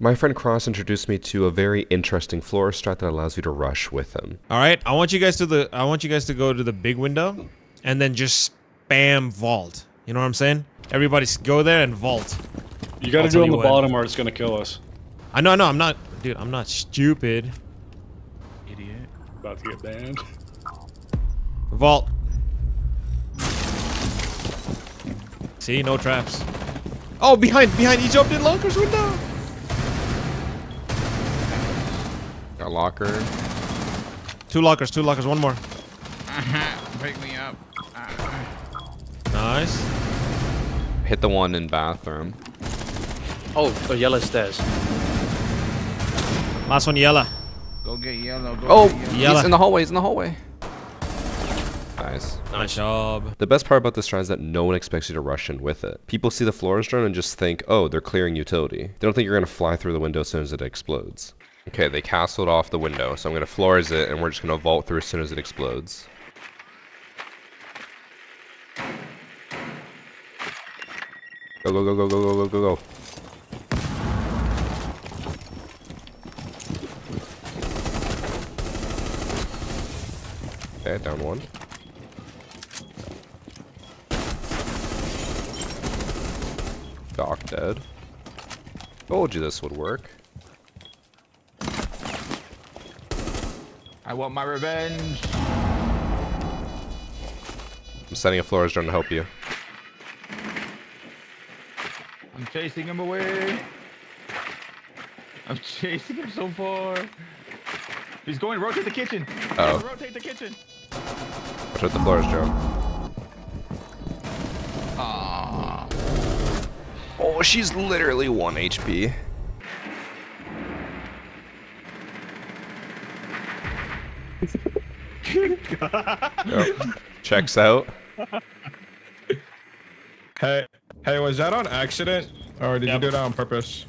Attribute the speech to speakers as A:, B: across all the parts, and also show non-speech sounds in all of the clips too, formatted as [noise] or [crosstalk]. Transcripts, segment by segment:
A: My friend Cross introduced me to a very interesting Flores strat that allows you to rush with him.
B: All right, I want you guys to the I want you guys to go to the big window and then just spam vault. You know what I'm saying? Everybody go there and vault.
C: You gotta
B: I'll
C: do it on the
B: when.
C: bottom or it's gonna kill us.
B: I know, I know, I'm not dude, I'm not stupid.
D: Idiot.
C: About to get banned.
B: Vault. See, no traps. Oh, behind, behind, he jumped in Locker's window.
A: A locker.
B: Two lockers, two lockers, one more. [laughs]
D: Pick me up.
B: Nice.
A: Hit the one in bathroom.
E: Oh, the yellow stairs.
B: Last one, yellow.
D: Go get yellow. Go
A: Oh,
D: get yellow.
B: Yellow.
A: he's in the hallway. He's in the hallway. Nice.
B: Nice job.
A: The best part about this strat is that no one expects you to rush in with it. People see the Flores drone and just think, oh, they're clearing utility. They don't think you're going to fly through the window as soon as it explodes. Okay, they castled off the window, so I'm going to Flores it, and we're just going to vault through as soon as it explodes. Go, go, go, go, go, go, go, go, go. Okay, down one. Doc dead. Told you this would work.
D: I want my revenge.
A: I'm sending a Flores drone to help you.
D: I'm chasing him away. I'm [laughs] chasing him so far. He's going rotate the kitchen.
A: Uh-oh.
D: Rotate the kitchen.
A: Watch out the Flores drone.
D: Ah.
A: Oh, she's literally 1 HP. Yep. Checks out.
F: Hey, hey, was that on accident, or did
C: Yep.
F: you do that on purpose?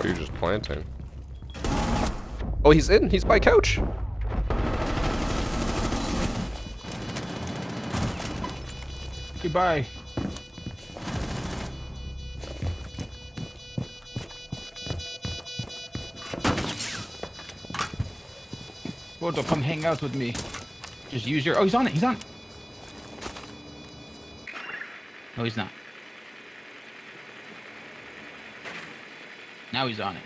A: Or you're just planting. Oh, he's in. He's by couch.
D: Goodbye. Gordo, come hang out with me. Just use your. Oh, he's on it. He's on it. No, he's not. Now he's on it.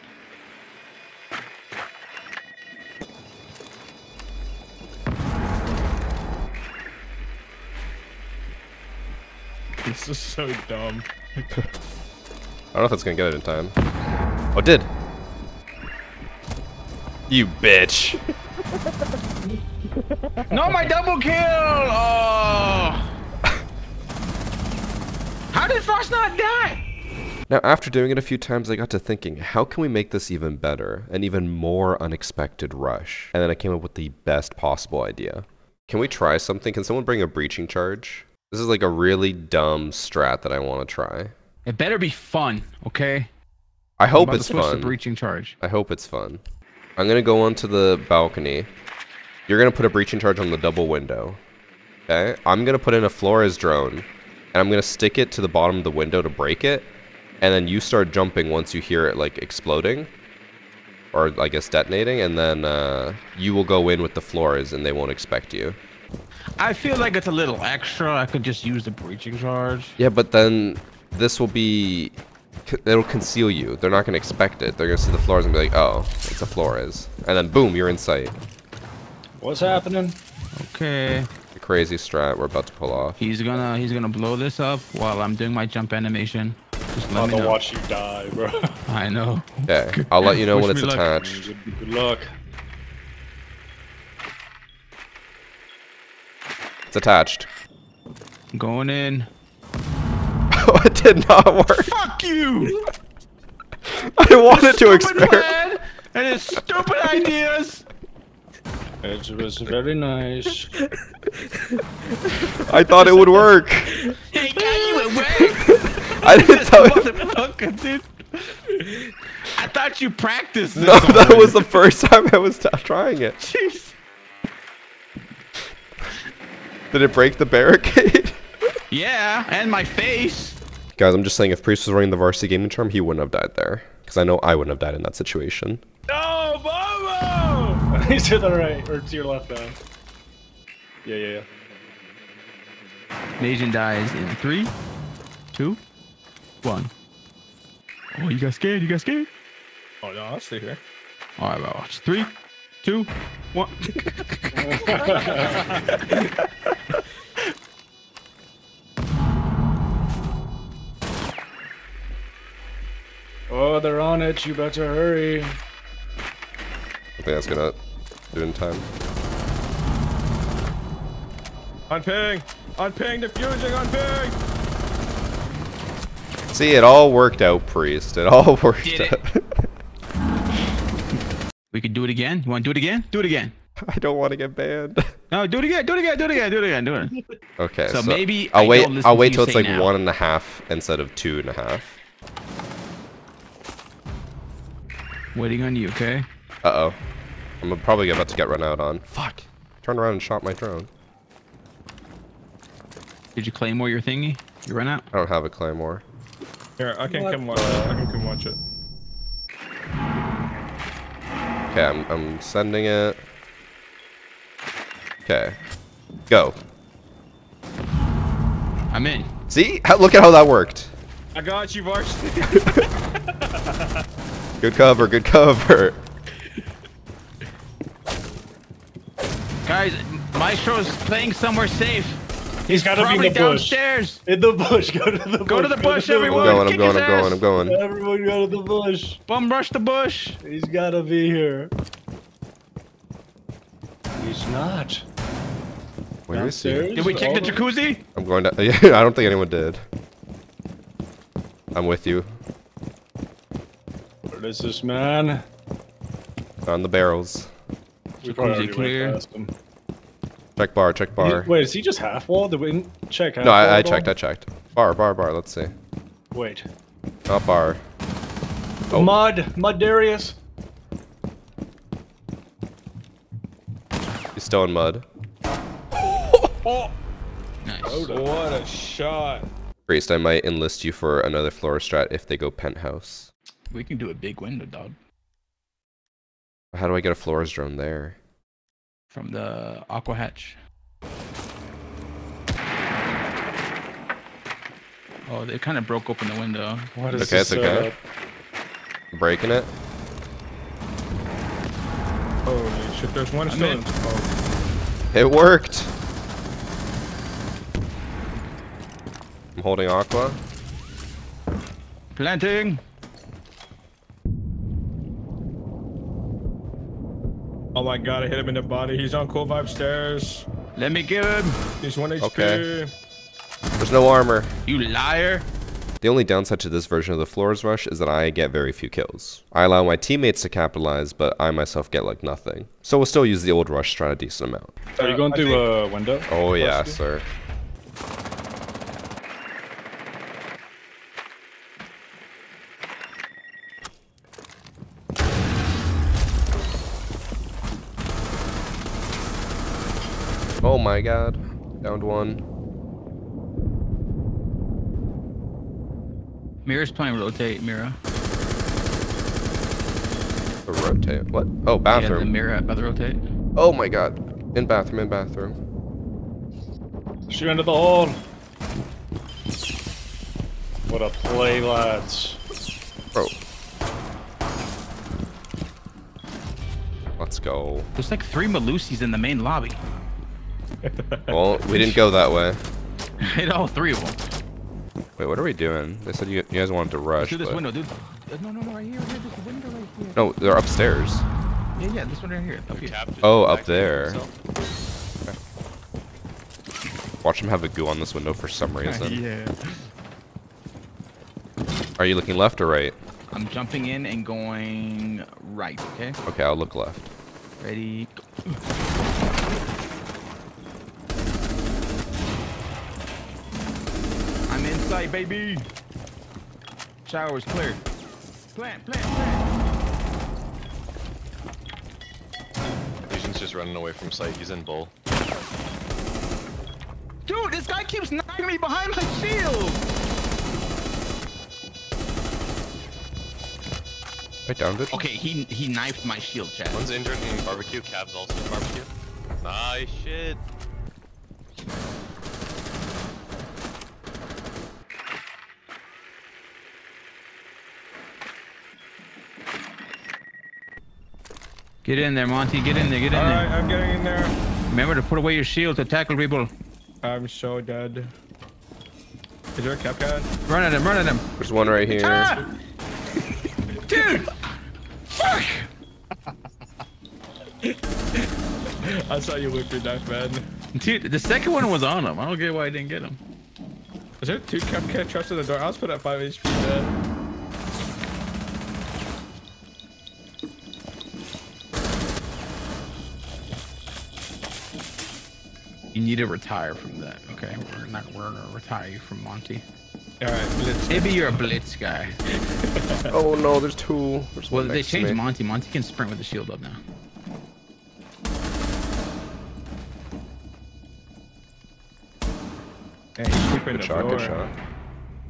F: This is so dumb.
A: I don't know if it's gonna get it in time. Oh, it did. You bitch. [laughs]
D: No, my double kill! Oh! [laughs] How did Frost not die?
A: Now, after doing it a few times, I got to thinking, how can we make this even better? An even more unexpected rush. And then I came up with the best possible idea. Can we try something? Can someone bring a breaching charge? This is like a really dumb strat that I want to try.
D: It better be fun, okay?
A: I hope it's fun.
D: breaching charge.
A: I hope it's fun. I'm gonna go onto the balcony. You're gonna put a breaching charge on the double window. Okay? I'm gonna put in a Flores drone, and I'm gonna stick it to the bottom of the window to break it, and then you start jumping once you hear it like exploding, or I guess detonating, and then uh, you will go in with the Flores, and they won't expect you.
D: I feel like it's a little extra. I could just use the breaching charge.
A: Yeah, but then this will be. It'll conceal you. They're not gonna expect it. They're gonna see the Flores and be like, "Oh, it's a Flores," and then boom, you're in sight.
C: What's happening?
D: Okay.
A: The crazy strat we're about to pull off.
D: He's gonna he's gonna blow this up while I'm doing my jump animation. Just let
C: I'm
D: let
C: about
D: me
C: to
D: know.
C: watch you die, bro. [laughs]
D: I know.
A: Okay, I'll let you know when it's
D: me luck.
A: attached.
C: good, good luck.
A: It's attached.
D: Going in. [laughs]
A: Oh, it did not work.
D: Fuck you! [laughs]
A: I wanted to
D: Stupid
A: experiment.
D: and his stupid ideas.
C: It was very nice.
A: I thought it would work.
D: Hey, got you at work. [laughs]
A: I didn't tell you.
D: I thought you practiced this
A: No, that was the first time I was trying it.
D: Jeez.
A: Did it break the barricade? [laughs]
D: Yeah, and my face.
A: Guys, I'm just saying, if Priest was running the varsity gaming charm, he wouldn't have died there. Because I know I wouldn't have died in that situation.
C: No, Bobo! [laughs] He's to the right, or to your left, man. Yeah, yeah, yeah.
D: Nation dies in three, two, one. Oh, you got scared? You got scared?
F: Oh no, I'll stay here.
D: All right, bro. Watch. Three, two, one. [laughs]
C: Oh, they're on it. You better hurry.
A: I think that's gonna do it in time.
F: On ping! On ping, defusing on ping!
A: See, it all worked out, Priest. It all [laughs] worked
D: Did it.
A: out. [laughs]
D: We could do it again. You want to do it again? Do it again. [laughs]
A: I don't want to get banned. [laughs]
D: No, do it again. Do it again. Do it again. Do it again. Do it.
A: Okay,
D: So
A: so,
D: maybe
A: I'll
D: I
A: wait.
D: don't
A: I'll wait
D: you
A: till it's like
D: now.
A: one and a half instead of two and a half.
D: Waiting on you. Okay.
A: Uh oh, I'm probably about to get run out on. Fuck! Turned around and shot my drone.
D: Did you claymore your thingy? You run out.
A: I don't have a claymore.
F: Here, I can
C: What
F: come watch it. I can come watch it.
A: Okay, I'm, I'm sending it. Okay, go.
D: I'm in.
A: See? How, look at how that worked.
F: I got you, varsity. [laughs]
A: Good cover. Good cover.
D: Guys, Maestro's playing somewhere safe.
C: He's gotta be
D: Probably
C: in the bush.
D: downstairs.
C: In the bush. Go to the bush.
D: Go to the bush,
A: I'm
D: everyone.
A: going. I'm going. I'm going. I'm going.
C: Everyone go to the bush.
D: Bum rush the bush.
C: He's gotta be here. He's not.
A: Where is he?
D: Did we check the
C: oh.
D: jacuzzi?
A: I'm going to. [laughs] Yeah, I don't think anyone did. I'm with you.
C: What is this, man?
A: On the barrels.
C: We probably
D: Jacuzzi
C: already
D: clear.
C: past him.
A: Check bar. Check
C: He-
A: bar.
C: Wait, is he just half wall? Did we check half
A: No, I, I checked. I checked. Bar. Bar. Bar. Let's see.
C: Wait.
A: Not bar. Oh.
C: Mud. Mud Darius.
A: He's still in mud. [laughs]
D: Nice.
F: what a shot.
A: Priest, I might enlist you for another Flores strat if they go penthouse.
D: We can do a big window, dog.
A: How do I get a Flores drone there?
D: From the aqua hatch. Oh, they kind of broke open the window.
C: What is
A: Okay,
C: this
A: it's okay.
C: setup?
A: Breaking it.
F: Holy shit, there's one
D: I'm
F: still
D: in.
F: in. Oh,
A: It worked. I'm holding aqua.
D: Planting.
F: My god, I hit him in the body. He's on cool vibe stairs.
D: Let me get him.
F: He's one HP.
A: Okay. There's no armor.
D: You liar.
A: The only downside to this version of the Flores rush is that I get very few kills. I allow my teammates to capitalize, but I myself get like nothing. So we'll still use the old rush strat a decent amount.
C: Are you going
F: uh,
C: through a window?
A: Oh yeah,
C: Varsity?
A: sir. Oh my god. Downed one.
D: Mira's playing rotate, Mira.
A: The rotate. What? Oh,
D: Yeah, the
A: bathroom.
D: Mira by the rotate.
A: Oh my god. In bathroom, in bathroom.
C: Shoot into the hole. What a play, lads.
A: Bro. Let's go.
D: There's like three Melusis in the main lobby. [laughs]
A: Well, we didn't go that way. [laughs]
D: Hit all three of them.
A: Wait, what are we doing? They said you, you guys wanted to rush.
D: Through this
A: but-
D: window, dude. Uh, No, no, no, right here, right here. This window right here.
A: No, they're upstairs.
D: Yeah, yeah, this one right here. Up here.
A: Oh, up there. Watch him have a goo on this window for some [laughs] reason.
D: yeah.
A: Are you looking left or right?
D: I'm jumping in and going right, okay?
A: Okay, I'll look left.
D: Ready, go. site, baby. Shower is clear. Plant, plant, plant.
G: Lesion's just running away from site. He's in bull.
D: Dude, this guy keeps knocking me behind my shield.
A: I downed it.
D: Okay, he he knifed my shield, Chad.
G: One's injured in barbecue. Cabs also barbecue. Nice shit.
D: Get in there, Monty. Get in there. Get in
F: All right,
D: there.
F: I'm getting in there.
D: Remember to put away your shield to tackle people.
F: I'm so dead. Is there a cap guy?
D: Run at him. Run at him.
A: There's one right here.
D: Ah! [laughs] Dude. Fuck.
F: I saw you whip your knife, man.
D: Dude, the second one was on him. I don't get why I didn't get him.
F: Is there two Kapkan traps in the door? I was put at 5 HP, man.
D: You need to retire from that. Okay, we're not. We're gonna retire you from Monty.
F: Alright, let's
D: Maybe you're a blitz guy. [laughs]
A: Oh no, there's two. There's
D: Well, they changed. Monty. Monty can sprint with the shield up now.
F: Yeah, he's sleeping
A: Good
F: the
A: shot, good shot.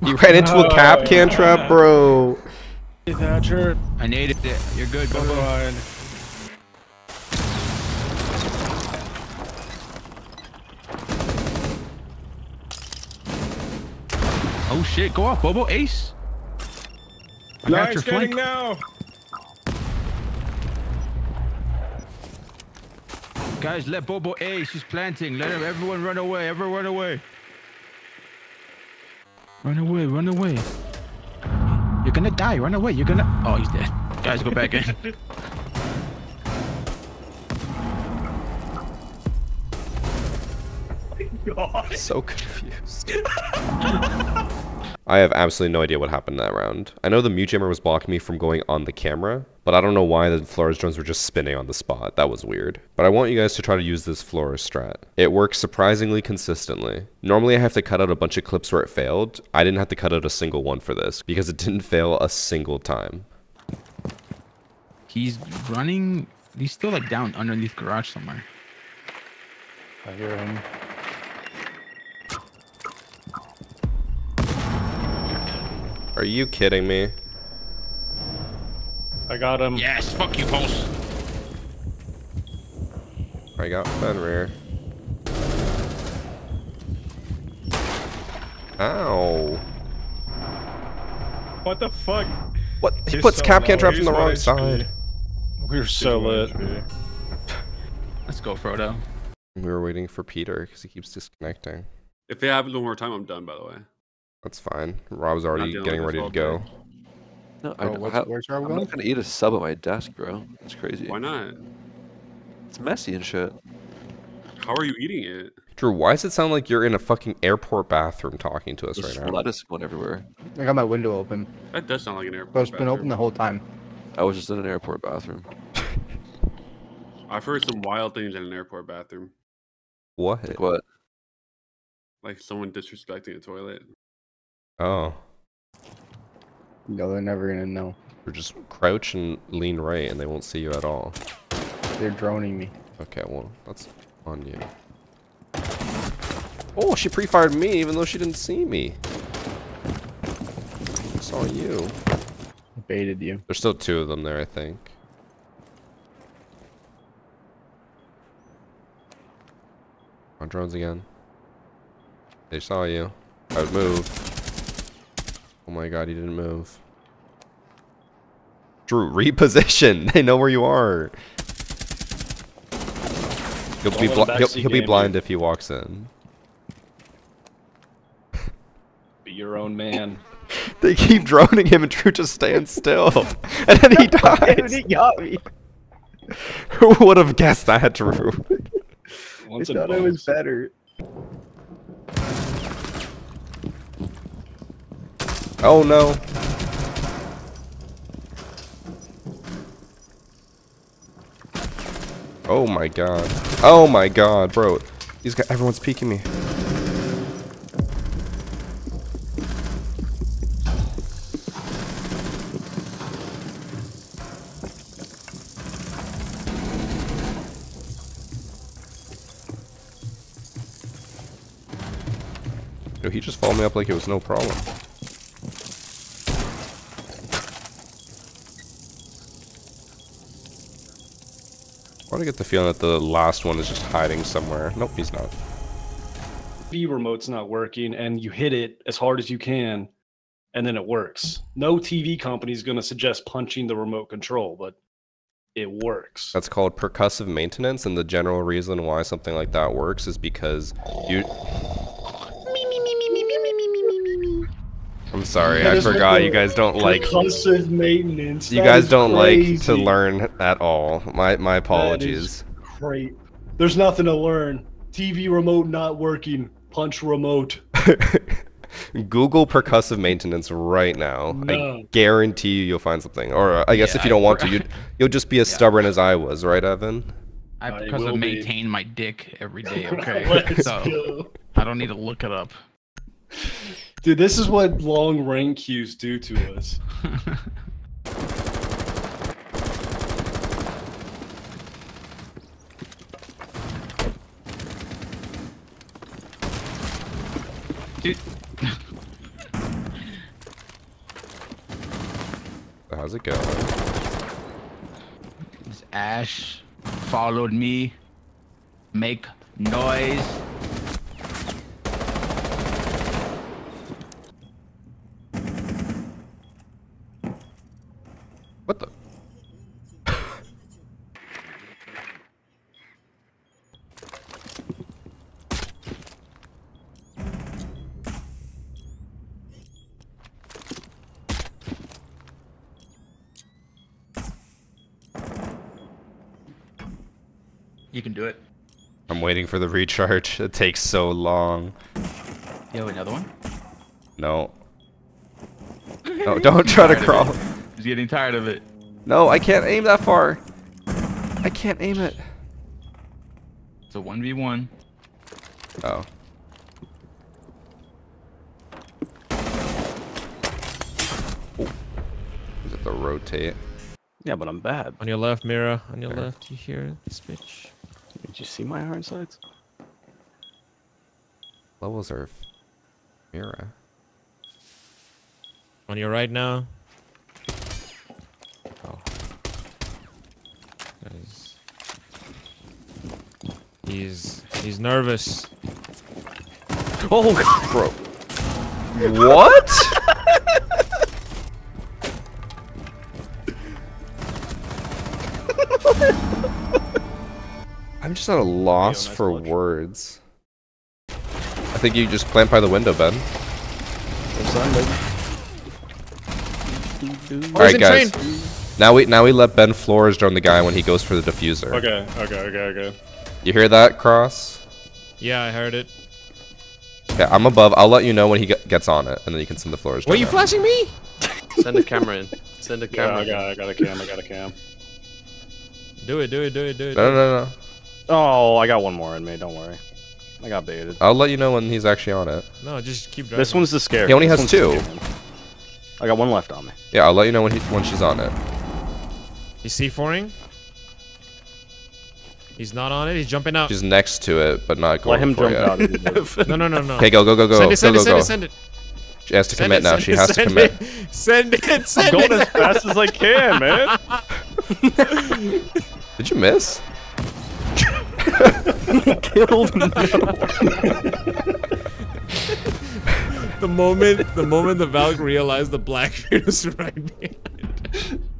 A: You ran into a oh, Kapkan trap, bro.
F: Thatcher.
D: I needed it. You're good,
F: Go
D: bro.
F: on.
D: Shit! Go off, Bobo. Ace. I got your flank.
F: now.
D: Guys, let Bobo ace. She's planting. Let him, everyone run away. Everyone run away. Run away. Run away. You're gonna die. Run away. You're gonna. Oh, he's dead. Guys, go back in. God. [laughs] [laughs]
A: So confused. [laughs] I have absolutely no idea what happened that round. I know the mute jammer was blocking me from going on the camera, but I don't know why the Flores drones were just spinning on the spot. That was weird. But I want you guys to try to use this Flores strat. It works surprisingly consistently. Normally I have to cut out a bunch of clips where it failed. I didn't have to cut out a single one for this because it didn't fail a single time.
D: he's running. He's still like down underneath garage somewhere.
E: I hear him.
A: Are you kidding me?
E: I got him.
D: Yes. Fuck you, boss.
A: I got Fenrir. Ow.
F: What the fuck?
A: What? He
F: He's
A: puts
F: so
A: Kapkan
F: low,
A: traps on the wrong
F: HP.
A: side.
E: We're so lit.
D: Let's go, Frodo.
A: We were waiting for Peter because he keeps disconnecting.
C: If it happens one more time, I'm done. By the way.
A: That's fine. Rob's already getting ready to go.
C: day.
E: No, I,
H: Bro, what's,
E: how,
H: where's Rob
E: I'm
H: going?
E: not gonna eat a sub at my desk, bro. It's crazy.
C: Why not?
E: It's messy and shit.
C: How are you eating it?
A: Drew, why does it sound like you're in a fucking airport bathroom talking to us
E: There's
A: right now?
E: lettuce going everywhere.
H: I got my window open.
C: That does sound like an airport.
H: But it's been open the whole time.
E: I was just in an airport bathroom. [laughs]
C: I've heard some wild things in an airport bathroom,
A: What?
E: Like what?
C: like someone disrespecting a toilet.
A: Oh,
H: No, they're never gonna know.
A: or just crouch and lean right, and they won't see you at all.
H: They're droning me.
A: Okay, well that's on you. Oh, she pre-fired me even though she didn't see me. Saw you.
H: I baited you.
A: There's still two of them there, I think. On drones again. They saw you. I would move. Oh my god, he didn't move. Drew, reposition. [laughs] They know where you are. He'll be,
E: little
A: bli- he'll, he'll be blind if he walks in.
E: Be your own man. [laughs]
A: They keep droning him and Drew just stands still. [laughs] And then he dies.
H: he got me.
A: Who would have guessed that, Drew?
E: Once
H: I
E: in
H: thought I was better.
A: Oh no. Oh my god. Oh my god, bro. He's got everyone's peeking me. Yo, he just followed me up like it was no problem. I get the feeling that the last one is just hiding somewhere? Nope, he's not.
C: TV remote's not working, and you hit it as hard as you can, and then it works. No TV company is going to suggest punching the remote control, but it works.
A: That's called percussive maintenance, and the general reason why something like that works is because you. I'm sorry, I forgot.
C: the
A: You guys don't like.
C: Percussive maintenance.
A: You
C: that
A: guys don't like to learn at all. My my apologies.
C: is Great. There's nothing to learn. TV remote not working. Punch remote. [laughs]
A: Google percussive maintenance right now. I guarantee you, you'll find something. Or uh, I guess
D: Yeah,
A: if you don't
D: I
A: want to,
D: for-
A: you [laughs] you'll just be as stubborn as I was, right, Evan?
D: I
C: I
D: because
C: will
D: of
C: be.
D: maintain my dick every day. [laughs] Okay,
C: Let's
D: so
C: go.
D: I don't need to look it up.
C: Dude, this is what long rank queues do to us.
D: Dude, [laughs]
A: How's it going?
D: this Ash followed me. Make noise. You can do it.
A: I'm waiting for the recharge. It takes so long.
D: You have another one?
A: No. No, don't try to crawl.
D: He's getting tired of it.
A: No, I can't aim that far. I can't aim it.
D: It's a 1v1.
A: Oh. Oh. Is it the rotate?
E: Yeah, but I'm bad.
B: On your left, Mira. On your
A: There.
B: left, you hear this bitch.
E: Did you see my iron sights?
A: Levels are Mira.
B: On your right now.
A: Oh.
B: Guys. He's he's nervous.
E: Oh, God.
A: Bro. What? Just at a loss
E: nice
A: for
E: clutch.
A: words. I think you just plant by the window, Ben. All right,
B: in
A: guys. Now we now we let Ben Flores join the guy when he goes for the defuser.
C: Okay, okay, okay, okay.
A: You hear that, Cross?
B: Yeah, I heard it.
A: Okay, I'm above. I'll let you know when he gets on it, and then you can send the Flores.
B: Were
A: join
B: you
A: out.
B: flashing me?
E: Send a camera in. Send a camera. Yeah.
C: I
E: in.
C: got, I got a cam, I got a cam.
B: Do it, do it, do it, do it.
A: No, no, no, no.
E: Oh, I got one more in me. Don't worry. I got baited.
A: I'll let you know when he's actually on it.
B: No, just keep driving.
E: This one's the scary.
A: He only
E: This
A: has two.
E: I got one left on me.
A: Yeah, I'll let you know when he when she's on it.
B: He's C4ing. He's not on it. He's jumping out.
A: She's next to it, but not going
E: Let him
A: for
E: jump
A: it.
E: out. if. [laughs]
B: No, no, no, no.
A: Okay, go, go, go, go,
B: Send
A: go,
B: it, send
A: go,
B: it, send it, send it.
A: She has to
B: Send
A: commit
B: it,
A: now.
B: send
A: She
B: it,
A: has to commit.
B: it. Send it,
E: I'm going
B: it.
E: as fast as I can, man. [laughs]
A: Did you miss? [laughs]
E: Killed me.
B: The moment, the moment the Valk realized the Blackbeard was right behind.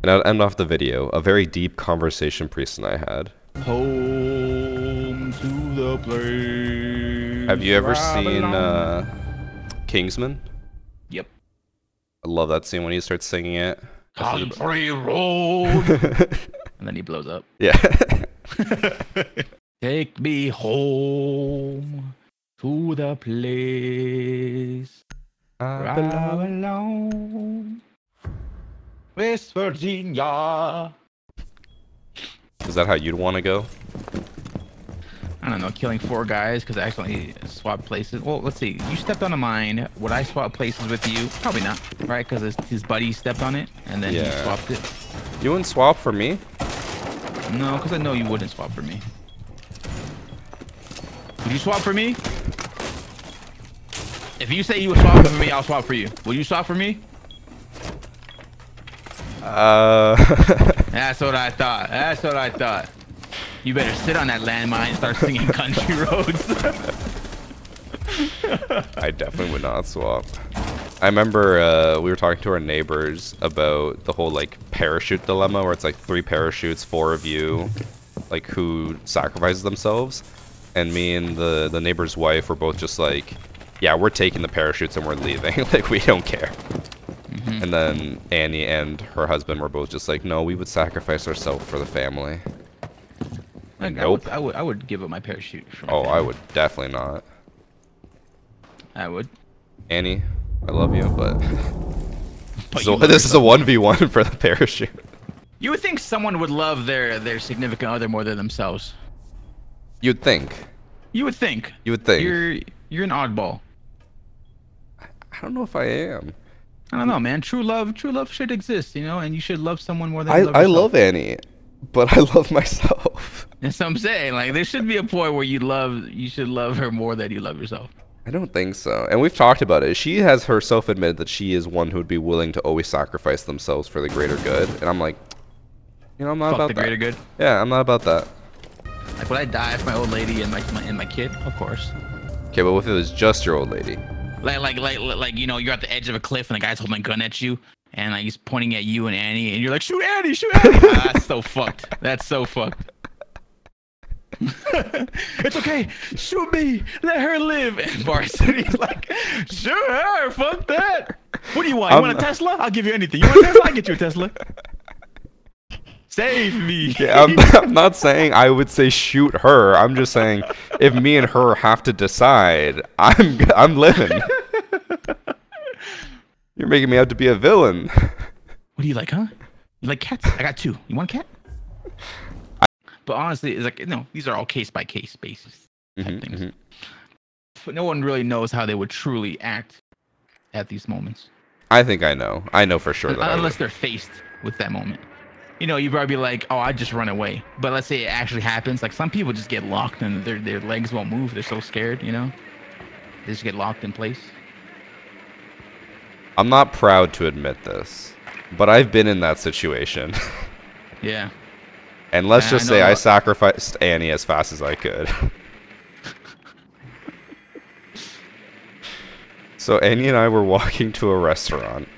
A: And I'll end off the video. A very deep conversation Priest and I had.
D: Home to the place.
A: Have you ever
D: where
A: seen uh, Kingsman?
D: Yep.
A: I love that scene when he starts singing it.
D: Country [laughs] road. [laughs] and then he blows up.
A: yeah.
D: Take me home to the place where I belong. West Virginia.
A: Is that how you'd want to go?
D: I don't know, killing four guys because I accidentally swapped places. Well, let's see. You stepped on a mine. Would I swap places with you? Probably not, right? Because his, his buddy stepped on it and then he swapped it.
A: You wouldn't swap for me?
D: No, because I know you wouldn't swap for me. Would you swap for me? If you say you would swap for me, I'll swap for you. Will you swap for me?
A: Uh, [laughs]
D: That's what I thought. That's what I thought. You better sit on that landmine and start singing [laughs] country roads.
A: I definitely would not swap. I remember uh, we were talking to our neighbors about the whole like parachute dilemma, where it's like three parachutes, four of you, like who sacrifices themselves, and me and the the neighbor's wife were both just like, yeah, we're taking the parachutes and we're leaving, [laughs] like we don't care. Mm-hmm. And then Annie and her husband were both just like, no, we would sacrifice ourselves for the family.
D: Like, I,
A: Nope.
D: would, I would. I would give up my parachute. For my
A: Oh, I would definitely not.
D: I would.
A: Annie, I love you, but [laughs]
D: But
A: so
D: you
A: this is a one v one [laughs] for the parachute.
D: You would think someone would love their their significant other more than themselves.
A: You'd think.
D: You would think.
A: You would think.
D: You're you're an oddball.
A: I don't know if I am.
D: I don't know, man. True love, true love should exist, you know, and you should love someone more than
A: I
D: you love
A: I
D: yourself.
A: love Annie, but I love myself. [laughs]
D: That's what I'm saying. Like there should be a point where you love you should love her more than you love yourself.
A: I don't think so. And we've talked about it. She has herself admitted that she is one who would be willing to always sacrifice themselves for the greater good. And I'm like, you know, I'm not
D: Fuck
A: about
D: the
A: that.
D: greater good.
A: Yeah, I'm not about that.
D: Like would I die for my old lady and my, my and my kid? Of course.
A: Okay, but what if it was just your old lady?
D: Like like like like you know you're at the edge of a cliff and the guy's holding a gun at you and like he's pointing at you and Annie and you're like shoot Annie shoot Annie. [laughs] Ah, that's so fucked. That's so fucked. [laughs] it's okay. Shoot me. Let her live. And Varsity's like, shoot her. Fuck that. What do you want? You want a
A: I'm-
D: Tesla? I'll give you anything. You want a Tesla? I'll get you a Tesla. [laughs] Save me.
A: Yeah, I'm, [laughs] I'm not saying I would say shoot her. I'm just saying if me and her have to decide, I'm I'm living. [laughs] You're making me out to be a villain.
D: What do you like, huh? You like cats? I got two. You want a cat? But honestly, it's like you know, these are all case by case basis type
A: Mhm,
D: things.
A: mhm.
D: But no one really knows how they would truly act at these moments,
A: I think I know. I know for sure that.
D: Unless they're faced with that moment. You know, you probably be like, "Oh, I just run away." But let's say it actually happens. Like some people just get locked and their their legs won't move. They're so scared. You know, they just get locked in place.
A: I'm not proud to admit this, but I've been in that situation. [laughs]
D: Yeah.
A: and let's just
D: I
A: say I sacrificed Annie as fast as I could. [laughs] so Annie and I were walking to a restaurant,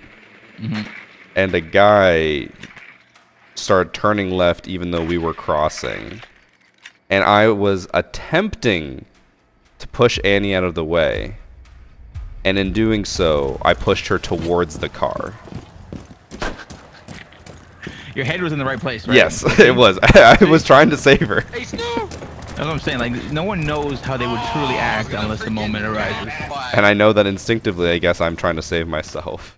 D: Mhm.
A: and a guy started turning left even though we were crossing. And I was attempting to push Annie out of the way. And in doing so, I pushed her towards the car.
D: Your head was in the right place, right?
A: Yes, [laughs] it was. [laughs] I was trying to save her.
D: That's what I'm saying. Like no one knows how they would truly act unless the moment arises.
A: And I know that instinctively, I guess I'm trying to save myself.